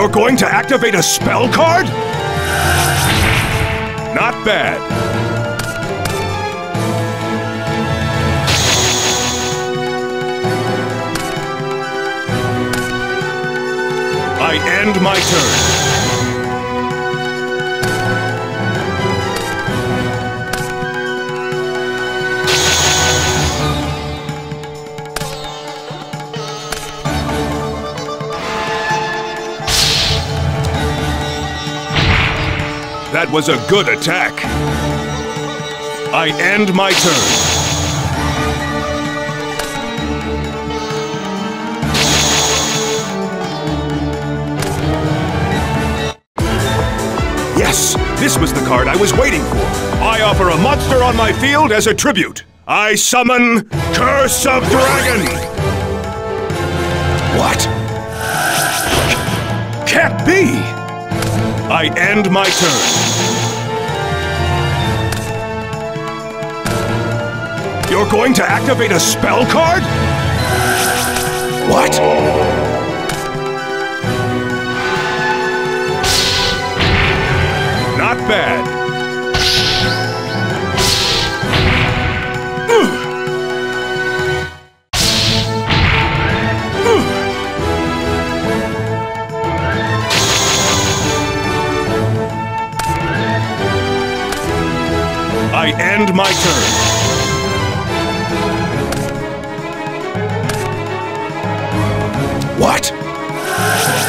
You're going to activate a spell card? Not bad. I end my turn. That was a good attack. I end my turn. Yes, this was the card I was waiting for. I offer a monster on my field as a tribute. I summon Curse of Dragon. What? Can't be! I end my turn. You're going to activate a spell card? What? I end my turn. What?